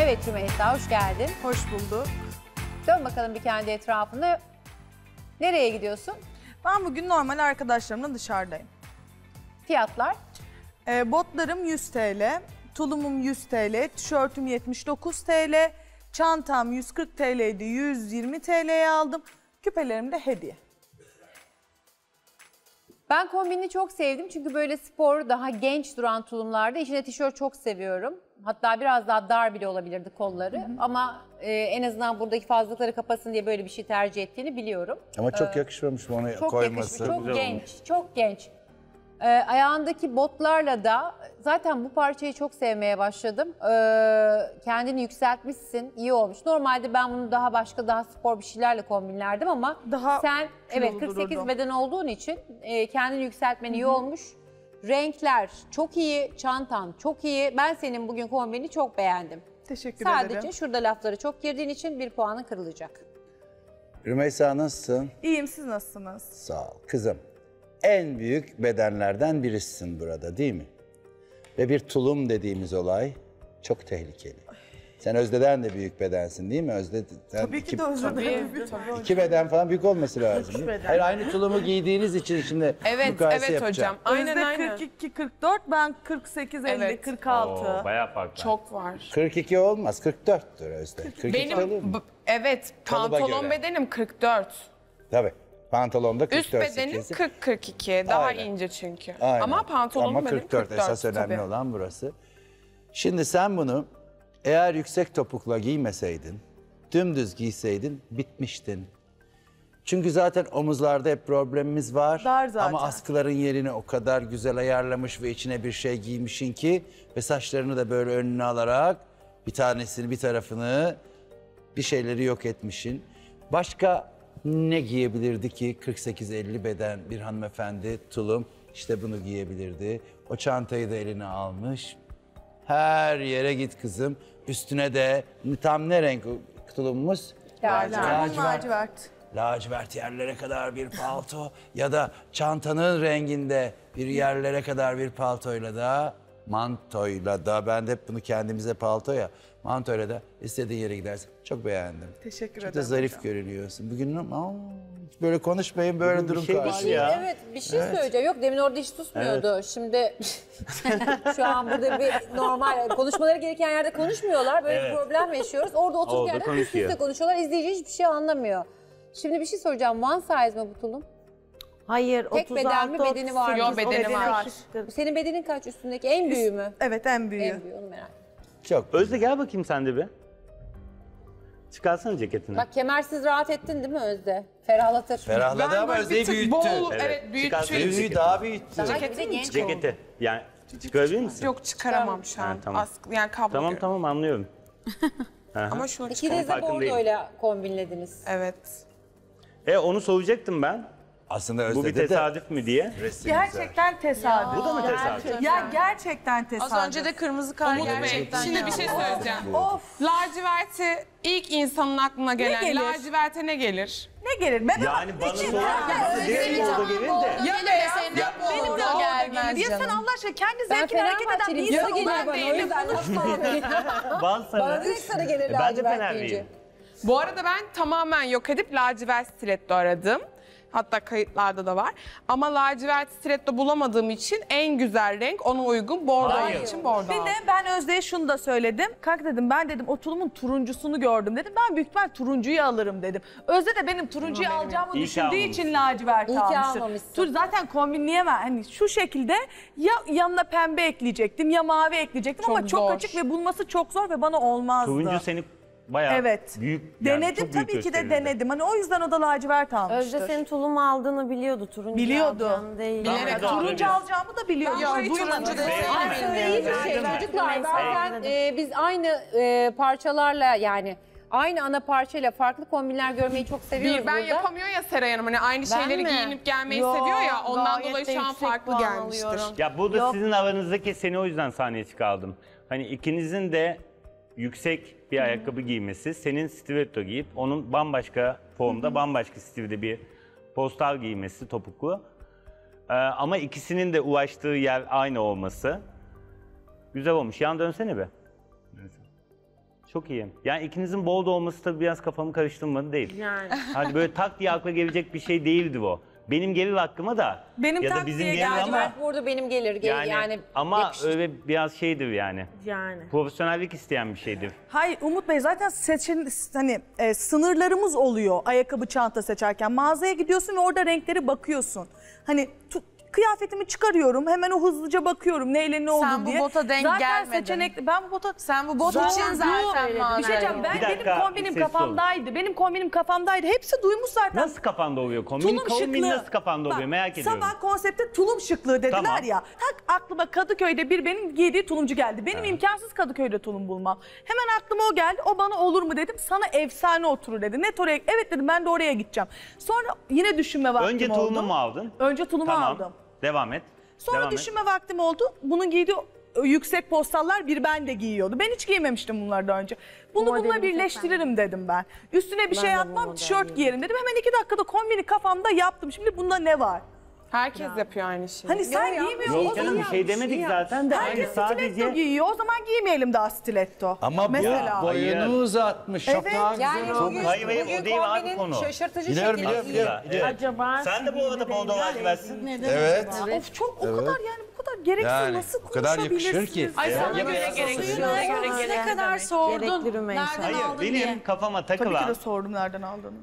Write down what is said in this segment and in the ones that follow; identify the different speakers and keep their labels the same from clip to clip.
Speaker 1: Evet Rümeysa hoş geldin.
Speaker 2: Hoş bulduk.
Speaker 1: Dön bakalım bir kendi etrafında. Nereye gidiyorsun?
Speaker 2: Ben bugün normal arkadaşlarımla dışarıdayım.
Speaker 1: Fiyatlar?
Speaker 2: Ee, botlarım 100 TL, tulumum 100 TL, tişörtüm 79 TL, çantam 140 TL'ydi 120 TL'ye aldım. Küpelerim de hediye.
Speaker 1: Ben kombini çok sevdim çünkü böyle spor daha genç duran tulumlarda içine tişört çok seviyorum. Hatta biraz daha dar bile olabilirdi kolları ama e, en azından buradaki fazlalıkları kapasın diye böyle bir şey tercih ettiğini biliyorum.
Speaker 3: Ama çok yakışmamış onu
Speaker 1: Çok
Speaker 3: koyması.
Speaker 1: yakışmış, çok genç, çok genç. Ee, ayağındaki botlarla da zaten bu parçayı çok sevmeye başladım. Ee, kendini yükseltmişsin, iyi olmuş. Normalde ben bunu daha başka, daha spor bir şeylerle kombinlerdim ama
Speaker 2: Daha
Speaker 1: sen evet
Speaker 2: kilolu
Speaker 1: 48
Speaker 2: dururdum.
Speaker 1: beden olduğun için e, kendini yükseltmen iyi olmuş. Renkler çok iyi, çantan çok iyi. Ben senin bugün kombini çok beğendim.
Speaker 2: Teşekkür
Speaker 1: Sadece
Speaker 2: ederim.
Speaker 1: şurada lafları çok girdiğin için bir puanın kırılacak.
Speaker 3: Rümeysa nasılsın?
Speaker 2: İyiyim siz nasılsınız?
Speaker 3: Sağ ol. Kızım, en büyük bedenlerden birisin burada değil mi? Ve bir tulum dediğimiz olay çok tehlikeli. Sen Özde'den de büyük bedensin değil mi? Özde sen
Speaker 2: Tabii
Speaker 3: iki,
Speaker 2: ki de özür dilerim.
Speaker 3: iki beden falan büyük olması lazım. değil mi?
Speaker 2: beden.
Speaker 3: Hayır aynı tulumu giydiğiniz için şimdi
Speaker 4: Evet,
Speaker 3: mukayese
Speaker 4: evet
Speaker 3: yapacağım.
Speaker 4: hocam. Aynen
Speaker 2: Özde
Speaker 4: aynen.
Speaker 2: 42 44 ben 48 50
Speaker 4: Evet.
Speaker 2: 46.
Speaker 5: Oo, bayağı farklı.
Speaker 4: Çok var.
Speaker 3: 42 olmaz, 44'tür Özde. 42 olur
Speaker 4: Benim
Speaker 3: mu?
Speaker 4: b- evet
Speaker 3: Kalıba
Speaker 4: pantolon
Speaker 3: göre.
Speaker 4: bedenim 44.
Speaker 3: Tabii. Pantolonda 44
Speaker 4: Üst bedenim
Speaker 3: 8'i.
Speaker 4: 40 42. Daha
Speaker 3: Aynen.
Speaker 4: ince çünkü.
Speaker 3: Aynen.
Speaker 4: Ama pantolonum
Speaker 3: Ama
Speaker 4: benim
Speaker 3: 44,
Speaker 4: 44.
Speaker 3: esas önemli
Speaker 4: tabii.
Speaker 3: olan burası. Şimdi sen bunu eğer yüksek topukla giymeseydin, dümdüz giyseydin bitmiştin. Çünkü zaten omuzlarda hep problemimiz var.
Speaker 2: Dar zaten.
Speaker 3: Ama askıların yerini o kadar güzel ayarlamış ve içine bir şey giymişin ki ve saçlarını da böyle önüne alarak bir tanesini bir tarafını bir şeyleri yok etmişin. Başka ne giyebilirdi ki 48-50 beden bir hanımefendi tulum işte bunu giyebilirdi. O çantayı da eline almış. Her yere git kızım. Üstüne de tam ne renk tulumumuz?
Speaker 2: Lacivert. Lacivert.
Speaker 3: Lacivert yerlere kadar bir palto ya da çantanın renginde bir yerlere kadar bir paltoyla da mantoyla da ben de hep bunu kendimize palto ya mantoyla da istediğin yere gidersin. Çok beğendim.
Speaker 2: Teşekkür
Speaker 3: Çok
Speaker 2: ederim.
Speaker 3: da zarif
Speaker 2: hocam.
Speaker 3: görünüyorsun. Bugün aa, hiç böyle konuşmayın böyle durum
Speaker 5: şey var
Speaker 3: karşısında.
Speaker 5: ya.
Speaker 1: Evet bir şey söyleyeceğim. Yok demin orada hiç susmuyordu. Şimdi şu an burada bir normal konuşmaları gereken yerde konuşmuyorlar. Böyle bir
Speaker 5: Evet.
Speaker 1: problem yaşıyoruz. Orada oturup
Speaker 5: Orada
Speaker 1: yerde üst
Speaker 5: konuşuyor.
Speaker 1: üste konuşuyorlar. İzleyici hiçbir şey anlamıyor. Şimdi bir şey soracağım. One size mi bu tulum?
Speaker 6: Hayır,
Speaker 1: Tek
Speaker 6: 36,
Speaker 1: beden mi, bedeni var mı?
Speaker 4: Yo, bedeni var.
Speaker 1: Senin bedenin kaç üstündeki? En büyüğü mü?
Speaker 2: Evet en büyüğü.
Speaker 1: En büyüğü onu merak ettim.
Speaker 3: Çok.
Speaker 5: Özde gel bakayım sen de bir. Çıkarsana ceketini.
Speaker 1: Bak kemersiz rahat ettin değil mi Özde? Ferahlatır.
Speaker 3: Ferahladı
Speaker 4: Ben
Speaker 3: ama
Speaker 4: böyle bir
Speaker 3: Özde'yi
Speaker 4: tık
Speaker 3: büyüttü.
Speaker 4: bol,
Speaker 5: Evet,
Speaker 4: evet, büyük
Speaker 5: çıkarsın.
Speaker 4: çünkü.
Speaker 3: Özde'yi daha büyüttü.
Speaker 1: Daha bir de
Speaker 4: Ceketin
Speaker 1: genç oldu.
Speaker 5: Ceketi. Yani çıkarabilir misin?
Speaker 4: Yok çıkaramam şu an.
Speaker 5: Ha, tamam.
Speaker 4: Askı, yani kablo
Speaker 5: Tamam
Speaker 4: göre.
Speaker 5: tamam anlıyorum.
Speaker 4: Ama şunu
Speaker 1: İkiniz
Speaker 4: çıkaramam.
Speaker 1: de
Speaker 5: farkındayım.
Speaker 1: bordoyla kombinlediniz.
Speaker 4: Evet.
Speaker 5: E onu soracaktım ben.
Speaker 3: Aslında
Speaker 5: Bu bir
Speaker 3: Özde'de de
Speaker 5: tesadüf mü diye.
Speaker 3: güzel.
Speaker 2: Gerçekten tesadüf.
Speaker 5: Bu da mı tesadüf?
Speaker 2: Ya gerçekten tesadüf.
Speaker 4: Az önce de kırmızı kar geldi. Şimdi bir şey söyleyeceğim. Of. Laciverti ilk insanın aklına gelen
Speaker 2: gelir?
Speaker 4: laciverte ne gelir?
Speaker 2: ne gelir? Ben
Speaker 5: Yani bana sorarsanız direkt orada gelir de.
Speaker 4: Ya da
Speaker 2: benim de orada gelir. Ya sen Allah aşkına kendi zevkine hareket eden bir insan
Speaker 1: geliyor bana. O yüzden
Speaker 5: sana.
Speaker 1: Bana direkt sarı gelir
Speaker 5: E, ben de
Speaker 1: lacivert
Speaker 5: Fenerliyim.
Speaker 1: deyince.
Speaker 4: Bu arada ben tamamen yok edip lacivert stiletto aradım. Hatta kayıtlarda da var. Ama lacivert stiletto bulamadığım için en güzel renk ona uygun bordo
Speaker 5: Hayır.
Speaker 4: olduğu için bordo
Speaker 2: Bir
Speaker 4: aldım.
Speaker 2: de ben Özde'ye şunu da söyledim. Kalk dedim ben dedim o tulumun turuncusunu gördüm dedim. Ben büyük ihtimal turuncuyu alırım dedim. Özde de benim turuncuyu alacağımı
Speaker 5: İyi ki
Speaker 2: düşündüğü
Speaker 5: almamışsın.
Speaker 2: için lacivert
Speaker 1: İyi ki
Speaker 2: almıştı.
Speaker 1: almamışsın.
Speaker 2: Tur zaten kombinleyemem. Hani şu şekilde ya yanına pembe ekleyecektim ya mavi ekleyecektim ama
Speaker 4: Çok
Speaker 2: çok
Speaker 4: zor.
Speaker 2: açık ve bulması çok zor ve bana olmazdı.
Speaker 5: Turuncu seni bayağı
Speaker 2: Evet.
Speaker 5: büyük. yani
Speaker 2: Denedim
Speaker 5: çok büyük
Speaker 2: tabii ki de denedim. Hani o yüzden o da lacivert almıştır.
Speaker 6: Özde senin tulumu aldığını biliyordu. Turuncu
Speaker 2: Biliyordu.
Speaker 6: alacağını değil.
Speaker 4: Bilerek aldım.
Speaker 2: Turuncu alacağımı da biliyordu.
Speaker 4: Yok,
Speaker 2: İşte duymadım.
Speaker 4: turuncu değil.
Speaker 1: Aslında iyi bir şey çocuklar.
Speaker 6: Anladım.
Speaker 1: e, biz aynı e, parçalarla yani aynı ana parçayla farklı kombinler görmeyi çok seviyoruz
Speaker 4: Bir, ben
Speaker 1: burada.
Speaker 4: yapamıyor ya Seray Hanım. Hani aynı
Speaker 6: Ben
Speaker 4: şeyleri
Speaker 6: mi?
Speaker 4: giyinip gelmeyi
Speaker 6: Yo,
Speaker 4: seviyor ya. Ondan
Speaker 6: gayet
Speaker 4: dolayı
Speaker 6: de
Speaker 4: şu an
Speaker 6: yüksek
Speaker 4: farklı
Speaker 6: puan
Speaker 4: gelmiştir.
Speaker 6: alıyorum.
Speaker 5: Ya burada
Speaker 6: Yok.
Speaker 5: sizin aranızdaki seni o yüzden sahneye çıkardım. Hani ikinizin de yüksek bir ayakkabı giymesi, senin stiletto giyip onun bambaşka formda, bambaşka stilde bir postal giymesi topuklu. Ee, ama ikisinin de ulaştığı yer aynı olması güzel olmuş. Yan dönsene be. Çok iyi. Yani ikinizin bol da olması tabii biraz kafamı karıştırmadı değil.
Speaker 6: Yani.
Speaker 5: Hani böyle tak diye akla gelecek bir şey değildi bu. Benim gelir hakkıma da
Speaker 2: Benim
Speaker 5: ya da bizim gelir
Speaker 2: geldi.
Speaker 5: ama
Speaker 1: Lacivert burada benim gelir. gelir
Speaker 5: yani,
Speaker 1: yani,
Speaker 5: ama
Speaker 1: yakışır.
Speaker 5: öyle biraz şeydir yani.
Speaker 6: Yani.
Speaker 5: Profesyonellik isteyen bir şeydir.
Speaker 2: Hayır Umut Bey zaten seçin hani e, sınırlarımız oluyor ayakkabı çanta seçerken. Mağazaya gidiyorsun ve orada renkleri bakıyorsun. Hani tu- kıyafetimi çıkarıyorum hemen o hızlıca bakıyorum neyle ne oldu
Speaker 4: Sen bu
Speaker 2: diye.
Speaker 4: bota denk
Speaker 2: zaten
Speaker 4: gelmedin.
Speaker 2: seçenek ben bu bota
Speaker 4: Sen bu bot
Speaker 2: Zaten
Speaker 4: için zaten
Speaker 2: bir şey diyeceğim ben
Speaker 5: Bir dakika,
Speaker 2: benim kombinim
Speaker 5: sessiz olun.
Speaker 2: kafamdaydı. Benim kombinim kafamdaydı. Hepsi duymuş zaten.
Speaker 5: Nasıl kafanda oluyor kombin?
Speaker 2: Tulum
Speaker 5: Kombin
Speaker 2: şıklığı.
Speaker 5: nasıl kafanda oluyor
Speaker 2: Bak,
Speaker 5: merak ediyorum.
Speaker 2: Sabah konsepte tulum şıklığı dediler
Speaker 5: Tamam.
Speaker 2: ya. Tak aklıma Kadıköy'de bir benim giydiği tulumcu geldi. Benim imkansız Kadıköy'de tulum bulmam. Hemen aklıma o geldi. O bana olur mu dedim. Sana efsane oturur dedi. Net oraya. Evet dedim ben de oraya gideceğim. Sonra yine düşünme vaktim
Speaker 5: Önce
Speaker 2: oldu.
Speaker 5: tulumu mu aldın?
Speaker 2: Önce tulumu
Speaker 5: Tamam.
Speaker 2: aldım.
Speaker 5: Devam et.
Speaker 2: Sonra
Speaker 5: Devam et.
Speaker 2: düşünme vaktim oldu. Bunun giydiği yüksek postallar bir ben de giyiyordu. Ben hiç giymemiştim bunları daha önce. Bunu
Speaker 6: modeli
Speaker 2: bununla birleştiririm dedim ben. Üstüne bir şey
Speaker 6: de bu
Speaker 2: atmam, tişört giyerim dedim. Hemen iki dakikada kombini kafamda yaptım. Şimdi bunda ne var?
Speaker 4: Herkes yapıyor aynı şeyi.
Speaker 2: Hani sen giymiyorsun.
Speaker 5: Yok canım bir şey demedik zaten de aynı
Speaker 2: Herkes stiletto
Speaker 5: sadece
Speaker 2: giyiyor. O zaman giymeyelim daha stiletto.
Speaker 3: Ama
Speaker 2: Mesela.
Speaker 3: bu boyunu
Speaker 5: Hayır.
Speaker 3: uzatmış. Çok
Speaker 2: Evet.
Speaker 3: daha güzel
Speaker 1: Yani
Speaker 3: olmuş.
Speaker 1: bugün,
Speaker 5: Hayır, hayır, o
Speaker 1: bugün
Speaker 5: değil abi
Speaker 1: kombinin
Speaker 5: konu.
Speaker 1: şaşırtıcı
Speaker 3: Biliyorum,
Speaker 1: şekilde
Speaker 3: biliyorum,
Speaker 1: iyi.
Speaker 3: biliyorum.
Speaker 5: Evet.
Speaker 6: Acaba
Speaker 5: Sen de bu arada bolda lacivertsin.
Speaker 3: Evet.
Speaker 2: Of çok o kadar yani bu kadar gereksiz
Speaker 3: Yani
Speaker 2: nasıl
Speaker 3: o kadar yakışır ki.
Speaker 2: konuşabilirsiniz?
Speaker 4: Ay sana göre
Speaker 3: olsun.
Speaker 4: Sana göre
Speaker 7: Ne
Speaker 4: gereksiz.
Speaker 7: kadar sordun.
Speaker 6: Gerekli Rümeysa.
Speaker 7: Nereden
Speaker 5: Hayır
Speaker 7: aldın
Speaker 5: benim
Speaker 7: diye.
Speaker 5: kafama
Speaker 2: Tabii ki
Speaker 5: takılan
Speaker 2: de sordum nereden aldığını.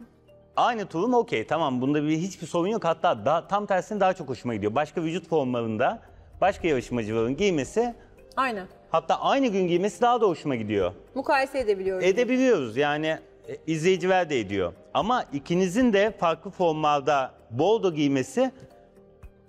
Speaker 5: Aynı tulum okey tamam bunda bir hiçbir sorun yok hatta da, tam tersine daha çok hoşuma gidiyor. Başka vücut formlarında başka yarışmacıların giymesi
Speaker 1: Aynen.
Speaker 5: hatta aynı gün giymesi daha da hoşuma gidiyor.
Speaker 1: Mukayese edebiliyoruz.
Speaker 5: Edebiliyoruz yani e, izleyiciler de ediyor. Ama ikinizin de farklı formlarda boldo giymesi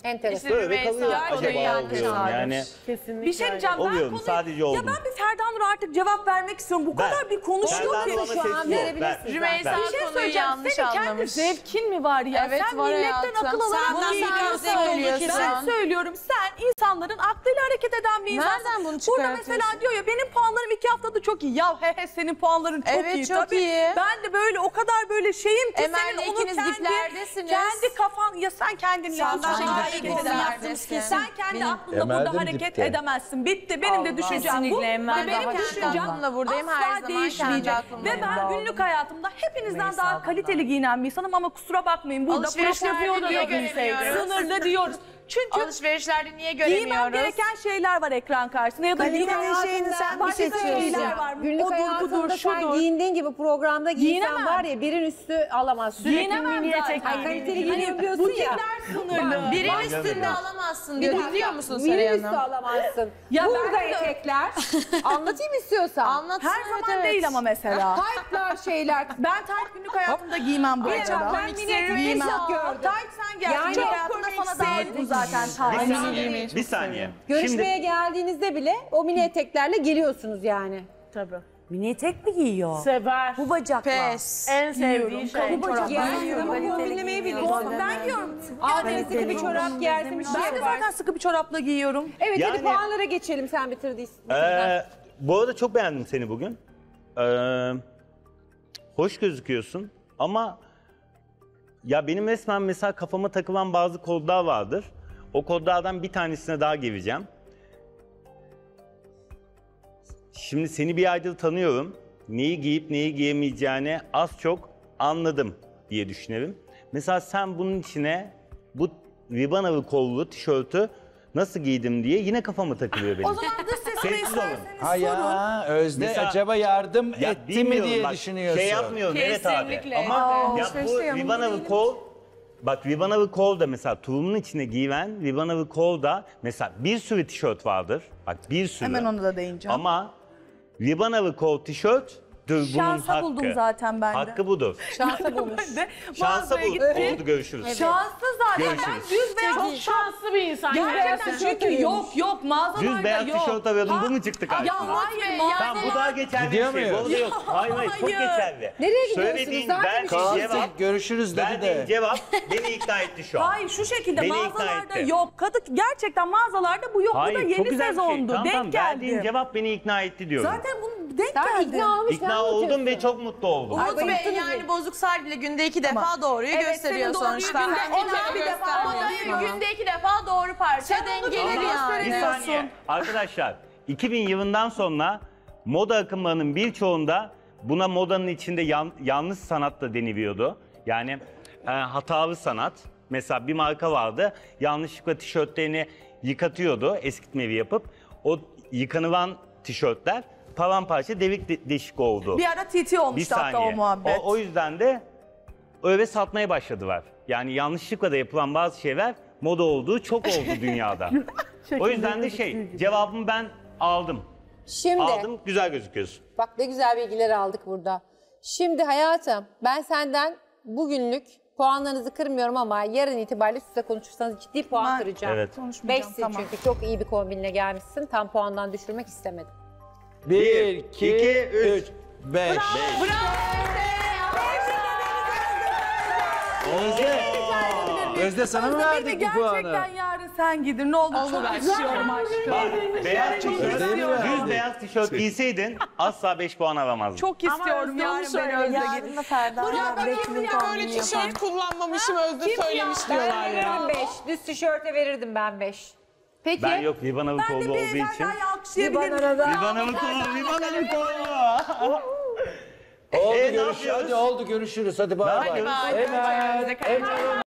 Speaker 1: Enteresan.
Speaker 5: böyle
Speaker 4: Rümeysa
Speaker 5: kalıyor.
Speaker 4: konuyu yanlış
Speaker 5: yani.
Speaker 6: Kesinlikle.
Speaker 2: Bir şey diyeceğim ben
Speaker 5: Oluyorum,
Speaker 2: konuyu...
Speaker 5: sadece
Speaker 2: Ya
Speaker 5: oldum.
Speaker 2: ben bir Ferdan Nur'a artık cevap vermek istiyorum. Bu
Speaker 5: Ver.
Speaker 2: kadar bir konuşuyor
Speaker 5: Ferdan
Speaker 2: ki.
Speaker 5: Nur'a
Speaker 1: şu an verebilirsin
Speaker 5: ver.
Speaker 4: Rümeysa.
Speaker 2: Bir şey
Speaker 4: konuyu
Speaker 2: söyleyeceğim.
Speaker 4: yanlış
Speaker 2: Senin kendi
Speaker 4: anlamış.
Speaker 2: zevkin mi var ya?
Speaker 4: Evet,
Speaker 2: sen
Speaker 4: var
Speaker 2: milletten
Speaker 4: hayatım.
Speaker 2: akıl alarak
Speaker 4: Sen
Speaker 7: nasıl
Speaker 4: sen
Speaker 7: söylüyorsun?
Speaker 2: Ben söylüyorum sen insanların aklıyla hareket eden bir insansın.
Speaker 4: Nereden bunu
Speaker 2: Burada
Speaker 4: çıkartıyorsun?
Speaker 2: mesela diyor ya benim puanlarım iki haftada çok iyi. Ya he he senin puanların çok
Speaker 4: Evet,
Speaker 2: iyi.
Speaker 4: çok
Speaker 2: Tabii.
Speaker 4: iyi.
Speaker 2: Ben de böyle o kadar böyle şeyim ki
Speaker 4: Emel'le
Speaker 2: senin onu
Speaker 4: ikiniz
Speaker 2: kendi,
Speaker 4: diplerdesiniz.
Speaker 2: kendi kafan ya sen hiçbir
Speaker 4: daha
Speaker 2: şekilde edemezsin. Sen kendi
Speaker 3: de
Speaker 2: burada hareket
Speaker 3: dipte?
Speaker 2: edemezsin. Bitti. Benim de düşüncem bu. Ve benim düşüncem
Speaker 4: buradayım. Her
Speaker 2: asla değişmeyecek. Ve ben günlük hayatımda hepinizden daha kaliteli giyinen bir insanım ama kusura bakmayın burada
Speaker 4: Alışverişlerde
Speaker 2: profesyonelim.
Speaker 4: niye göremiyoruz?
Speaker 2: Sınırlı diyoruz. Çünkü
Speaker 4: Alışverişlerde niye
Speaker 2: giymem
Speaker 4: göremiyoruz?
Speaker 2: gereken şeyler var ekran karşısında ya da
Speaker 1: Günlük
Speaker 2: giymem
Speaker 1: hayatında
Speaker 2: sen
Speaker 1: başka
Speaker 2: başka şeyler
Speaker 1: şeyler
Speaker 2: var.
Speaker 1: Günlük
Speaker 2: Odur
Speaker 1: hayatında
Speaker 2: budur
Speaker 1: sen
Speaker 2: şudur.
Speaker 1: giyindiğin gibi programda giysen
Speaker 2: Giyinemem.
Speaker 1: var ya birin üstü alamazsın.
Speaker 2: Giyinemem zaten.
Speaker 1: Ay, kaliteli giyiniyorum diyorsun ya.
Speaker 2: Sınırlı.
Speaker 4: Birin üstünde alamazsın
Speaker 1: Bir
Speaker 4: diyor. Dinliyor musun
Speaker 1: birin üstü
Speaker 4: Hanım?
Speaker 1: alamazsın.
Speaker 2: Ya
Speaker 1: Burada
Speaker 2: ben de-
Speaker 1: etekler. Anlatayım istiyorsan.
Speaker 4: Anlatsın
Speaker 2: Her zaman
Speaker 4: evet.
Speaker 2: değil ama mesela.
Speaker 1: Taytlar şeyler.
Speaker 2: Ben tayt günlük hayatımda giymem bu
Speaker 1: Bir
Speaker 2: arada.
Speaker 1: ben mini etek
Speaker 2: Giymem.
Speaker 1: çok gördüm.
Speaker 2: Tayt sen gel.
Speaker 1: Yani-
Speaker 2: Günlük hayatımda sana daha uygun zaten.
Speaker 5: Bir saniye. Bir saniye.
Speaker 1: Görüşmeye geldiğinizde bile o mini eteklerle geliyoruz yani.
Speaker 6: Tabii.
Speaker 7: Mini etek mi giyiyor?
Speaker 6: Sever.
Speaker 7: Bu bacakla.
Speaker 4: Pes.
Speaker 6: En sevdiği şey.
Speaker 2: Kalı bacak.
Speaker 1: Yani ama kombinlemeyi biliyorsun.
Speaker 2: Ben giyiyorum.
Speaker 1: Altına sıkı bir çorap giyersin bir şey
Speaker 2: Ben de zaten sıkı bir çorapla giyiyorum.
Speaker 1: Evet hadi
Speaker 5: Yani-
Speaker 1: puanlara geçelim sen bitirdiysin.
Speaker 5: Ee, bu arada çok beğendim seni bugün. Ee, hoş gözüküyorsun ama ya benim resmen mesela kafama takılan bazı kodlar vardır. O kodlardan bir tanesine daha geleceğim. Şimdi seni bir aydır tanıyorum. Neyi giyip neyi giyemeyeceğini az çok anladım diye düşünelim. Mesela sen bunun içine bu ribanalı kollu tişörtü nasıl giydim diye yine kafama takılıyor benim.
Speaker 2: O zaman dış sesine
Speaker 5: Sessiz olun.
Speaker 2: isterseniz
Speaker 3: Ha
Speaker 2: sorun.
Speaker 3: ya Özde
Speaker 5: Mesela-
Speaker 3: acaba yardım
Speaker 5: Ya
Speaker 3: etti mi
Speaker 5: bilmiyorum
Speaker 3: diye
Speaker 5: bak,
Speaker 3: düşünüyorsun.
Speaker 5: Şey yapmıyorum evet abi.
Speaker 4: Kesinlikle.
Speaker 5: Ama
Speaker 4: Aa,
Speaker 5: ya bu
Speaker 4: yanımda
Speaker 5: ribanalı kol Bak ribanalı kol da mesela tulumun içine giyilen ribanalı kol da mesela bir sürü tişört vardır. Bak bir sürü.
Speaker 2: Hemen onu da değineceğim.
Speaker 5: Ama ribanalı kol tişört dur bunun
Speaker 2: Şansa
Speaker 5: hakkı.
Speaker 2: buldum zaten ben de.
Speaker 5: Hakkı budur.
Speaker 1: Şansa bulmuş.
Speaker 5: Şansa
Speaker 2: gittim.
Speaker 5: Oldu görüşürüz.
Speaker 2: Şanslı zaten. Ben
Speaker 5: Görüşürüz.
Speaker 2: düz beyaz
Speaker 6: Çok şanslı bir insan.
Speaker 2: Gerçekten çünkü yok yok mağazalarda
Speaker 5: Düz beyaz
Speaker 2: yok.
Speaker 5: tişört arıyordum bu mu çıktı karşına?
Speaker 2: Ya hayır
Speaker 5: Tamam bu daha geçerli
Speaker 3: Gidiyor
Speaker 5: bir şey. Bu arada yok. Hayır hayır çok
Speaker 2: Hayır.
Speaker 5: geçerli.
Speaker 1: Nereye gidiyorsunuz?
Speaker 5: Söylediğin
Speaker 1: Zaten
Speaker 5: verdiğin
Speaker 3: Kaan
Speaker 5: cevap,
Speaker 3: görüşürüz dedi
Speaker 5: verdiğin
Speaker 3: de.
Speaker 5: cevap beni ikna etti şu an.
Speaker 2: Hayır şu şekilde
Speaker 5: Beni ikna
Speaker 2: mağazalarda
Speaker 5: etti.
Speaker 2: yok. Kadık gerçekten mağazalarda bu yok. bu da
Speaker 5: Hayır
Speaker 2: yeni
Speaker 5: çok güzel bir şey.
Speaker 2: sezondu.
Speaker 5: Tamam,
Speaker 2: Denk
Speaker 5: tamam,
Speaker 2: geldi.
Speaker 5: Verdiğin cevap beni ikna etti diyorum.
Speaker 2: Zaten bunu denk
Speaker 1: Sen
Speaker 2: geldi.
Speaker 1: ikna olmuş
Speaker 5: İkna oldum ve çok mutlu oldum.
Speaker 4: Umut
Speaker 1: Ay,
Speaker 4: Bey yani bozuk sahil bile günde iki defa doğruyu
Speaker 2: Evet,
Speaker 4: gösteriyor
Speaker 2: senin doğruyu
Speaker 4: sonuçta.
Speaker 2: günde bir defa
Speaker 4: göstermiyor.
Speaker 2: doğruyu
Speaker 4: Günde iki defa doğru parça
Speaker 2: Sen onu
Speaker 4: dengeleri
Speaker 2: doğru
Speaker 4: yani.
Speaker 5: Bir saniye. Arkadaşlar 2000 yılından sonra moda akımlarının birçoğunda buna modanın içinde yan- yanlış sanat da deniliyordu. Yani e, hatalı sanat. Mesela bir marka vardı. Yanlışlıkla tişörtlerini yıkatıyordu eskitmevi yapıp. O yıkanılan tişörtler paramparça delik de- deşik oldu.
Speaker 2: Bir ara TT
Speaker 5: Bir
Speaker 2: olmuştu hatta o muhabbet.
Speaker 5: O, o yüzden de öyle satmaya başladılar. Yani yanlışlıkla da yapılan bazı şeyler moda olduğu çok oldu dünyada. o yüzden de şey cevabımı ben aldım.
Speaker 1: Şimdi
Speaker 5: Aldım güzel gözüküyorsun.
Speaker 1: bak ne güzel bilgiler aldık burada. Şimdi hayatım ben senden bugünlük puanlarınızı kırmıyorum ama yarın itibariyle size konuşursanız ciddi puan
Speaker 2: Ben-
Speaker 1: kıracağım.
Speaker 5: Evet.
Speaker 2: Konuşmayacağım,
Speaker 1: Beşsin
Speaker 2: tamam.
Speaker 1: çünkü çok iyi bir kombinle gelmişsin. Tam puandan düşürmek istemedim.
Speaker 3: Bir, iki,
Speaker 5: üç.
Speaker 3: beş. Özde. Özde sana mı verdik bu
Speaker 2: gerçekten
Speaker 3: puanı?
Speaker 2: yarın sen gidin ne olur çok istiyorum aşkım.
Speaker 5: Bak beyaz tişört,
Speaker 3: Özde'ye mi verdin?
Speaker 5: düz beyaz tişört giyseydin asla 5 puan alamazdın.
Speaker 2: Çok istiyorum yarın beni Özde gidin.
Speaker 4: Ya bakayım ya böyle tişört kullanmamışım Özde söylemiş diyorlar ya.
Speaker 1: Ben 5. Düz tişörte verirdim ben 5. Peki.
Speaker 5: Ben yok Livan
Speaker 2: Ben
Speaker 5: kolu
Speaker 2: de
Speaker 5: olduğu
Speaker 2: bir
Speaker 5: için.
Speaker 2: Efenda'yı alkışlayabilir miyim?
Speaker 5: Livan kolu, Livan kolu.
Speaker 3: Oldu
Speaker 5: E, ne
Speaker 3: görüş,
Speaker 5: yapıyoruz?
Speaker 3: hadi oldu görüşürüz hadi bay bay. Evet. evet.